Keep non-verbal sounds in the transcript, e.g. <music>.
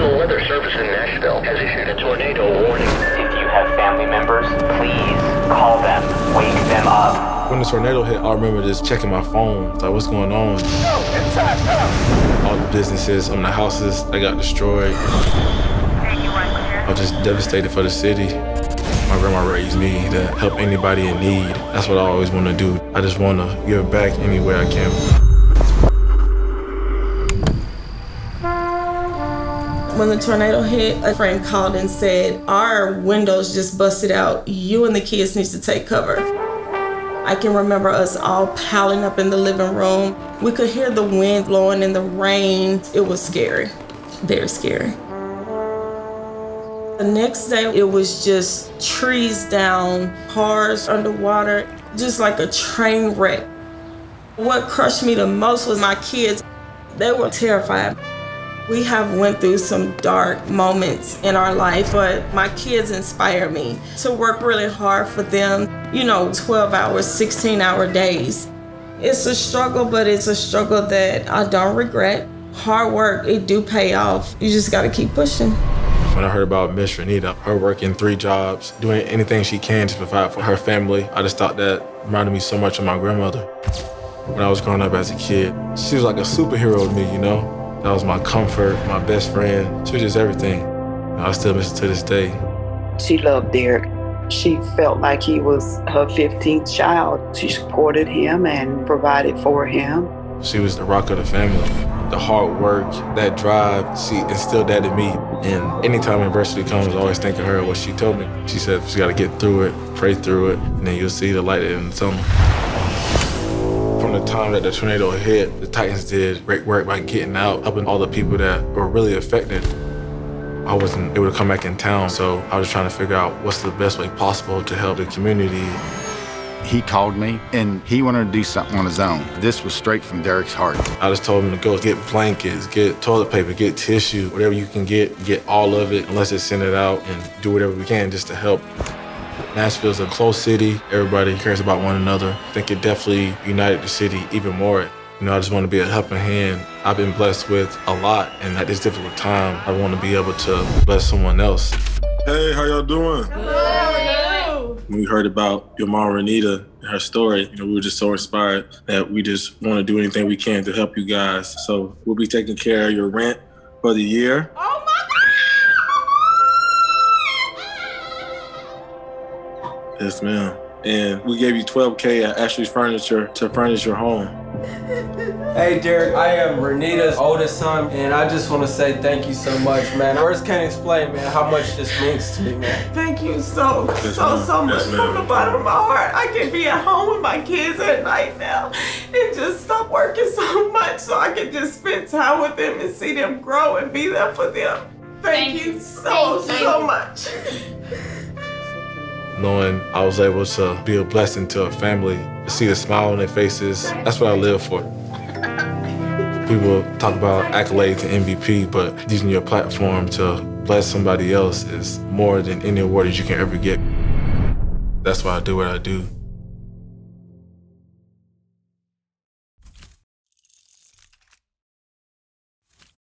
National Weather Service in Nashville has issued a tornado warning. If you have family members, please call them, wake them up. When the tornado hit, I remember just checking my phone, like what's going on. All the businesses on the houses they got destroyed. I was just devastated for the city. My grandma raised me to help anybody in need. That's what I always want to do. I just want to give back any way I can. When the tornado hit, a friend called and said, Our windows just busted out. You and the kids need to take cover. I can remember us all piling up in the living room. We could hear the wind blowing and the rain. It was scary, very scary. The next day, it was just trees down, cars underwater, just like a train wreck. What crushed me the most was my kids. They were terrified. We have went through some dark moments in our life, but my kids inspire me to work really hard for them. You know, 12 hours, 16 hour days. It's a struggle, but it's a struggle that I don't regret. Hard work, it do pay off. You just gotta keep pushing. When I heard about Miss Renita, her working three jobs, doing anything she can to provide for her family, I just thought that reminded me so much of my grandmother. When I was growing up as a kid, she was like a superhero to me, you know? That was my comfort, my best friend. She was just everything. I still miss her to this day. She loved Derrick. She felt like he was her 15th child. She supported him and provided for him. She was the rock of the family. The hard work, that drive, she instilled that in me. And anytime adversity comes, I always think of her, what she told me. She said, she got to get through it, pray through it, and then you'll see the light in the tunnel from the time that the tornado hit, the Titans did great work by getting out, helping all the people that were really affected. I wasn't able to come back in town, so I was trying to figure out what's the best way possible to help the community. He called me and he wanted to do something on his own. This was straight from Derrick's heart. I just told him to go get blankets, get toilet paper, get tissue, whatever you can get, get all of it, and let's just send it out and do whatever we can just to help. Nashville's a close city. Everybody cares about one another. I think it definitely united the city even more. You know, I just want to be a helping hand. I've been blessed with a lot, and at this difficult time, I want to be able to bless someone else. Hey, how y'all doing? Good. When we heard about your mom, Renita, and her story, you know, we were just so inspired that we just want to do anything we can to help you guys. So we'll be taking care of your rent for the year. Oh Yes, ma'am. And we gave you 12K at Ashley's Furniture to furnish your home. Hey Derrick, I am Renita's oldest son, and I just want to say thank you so much, man. I just can't explain, man, how much this means to me, man. Thank you so, Yes, so, ma'am. so much Yes, from the bottom of my heart. I can be at home with my kids at night now and just stop working so much so I can just spend time with them and see them grow and be there for them. Thank, Thank you you. so, Thank so you. much. <laughs> Knowing I was able to be a blessing to a family, to see the smile on their faces, that's what I live for. People talk about accolades and MVP, but using your platform to bless somebody else is more than any award that you can ever get. That's why I do what I do.